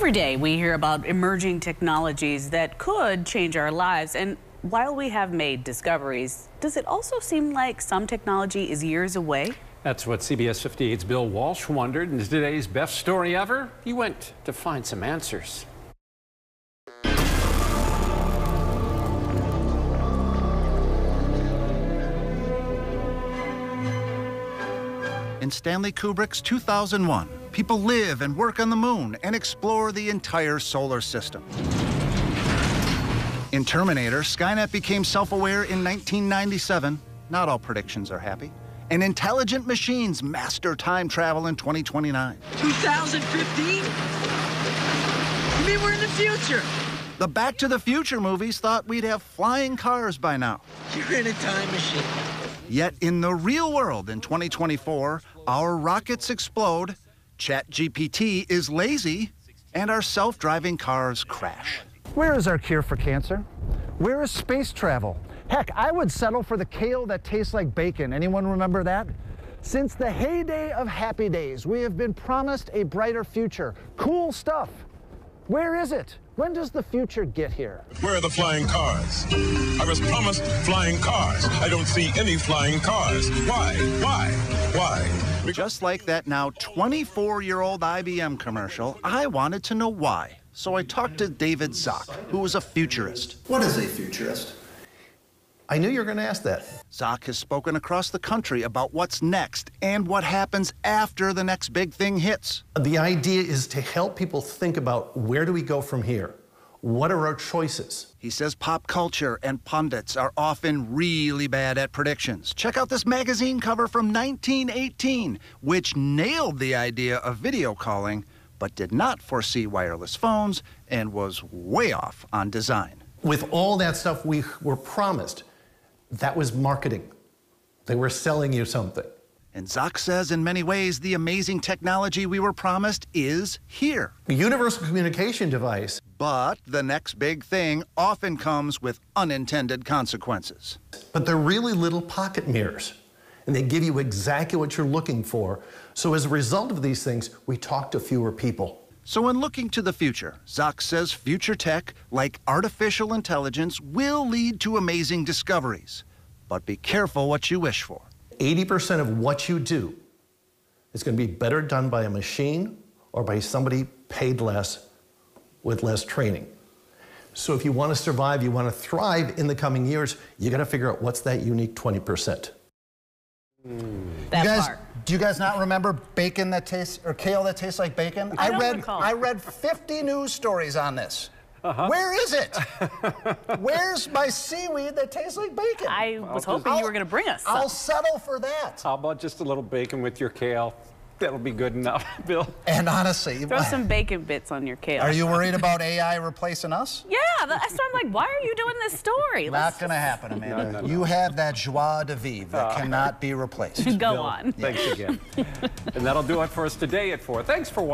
Every day we hear about emerging technologies that could change our lives. And while we have made discoveries, does it also seem like some technology is years away? That's what CBS 58's Bill Walsh wondered. In today's best story ever, he went to find some answers. In Stanley Kubrick's 2001, people live and work on the moon and explore the entire solar system. In Terminator, Skynet became self-aware in 1997. Not all predictions are happy. And intelligent machines master time travel in 2029. 2015? You mean we're in the future? The Back to the Future movies thought we'd have flying cars by now. You're in a time machine. Yet in the real world in 2024, our rockets explode, ChatGPT is lazy, and our self-driving cars crash. Where is our cure for cancer? Where is space travel? Heck, I would settle for the kale that tastes like bacon. Anyone remember that? Since the heyday of happy days, we have been promised a brighter future. Cool stuff. Where is it? When does the future get here? Where are the flying cars? I was promised flying cars. I don't see any flying cars. Why? Why? Why? Just like that now 24-year-old IBM commercial, I wanted to know why. So I talked to David Zach, who was a futurist. What is a futurist? I knew you were going to ask that. Zach has spoken across the country about what's next and what happens after the next big thing hits. The idea is to help people think about where do we go from here? What are our choices? He says pop culture and pundits are often really bad at predictions. Check out this magazine cover from 1918, which nailed the idea of video calling, but did not foresee wireless phones and was way off on design. With all that stuff we were promised, that was marketing. They were selling you something. And Zach says in many ways the amazing technology we were promised is here. A universal communication device. But the next big thing often comes with unintended consequences. But they're really little pocket mirrors. And they give you exactly what you're looking for. So as a result of these things, we talk to fewer people. So in looking to the future, Zach says future tech, like artificial intelligence, will lead to amazing discoveries. But be careful what you wish for. 80% of what you do is going to be better done by a machine or by somebody paid less with less training. So if you want to survive, you want to thrive in the coming years, you got to figure out what's that unique 20%. Mm. That you guys, part. Do you guys not remember bacon that tastes or kale that tastes like bacon? I, don't read recall. I read 50 news stories on this. Uh-huh. Where is it? Where's my seaweed that tastes like bacon? I was hoping you were going to bring us. Some. I'll settle for that. How about just a little bacon with your kale? That'll be good enough, Bill. And honestly, throw some bacon bits on your kale. Are you worried about AI replacing us? Yeah, that's why I'm like, why are you doing this story? Not going to happen, Amanda. No, no, no. You have that joie de vivre that uh, cannot be replaced. Go Bill, on. Thanks again. and that'll do it for us today at 4. Thanks for watching.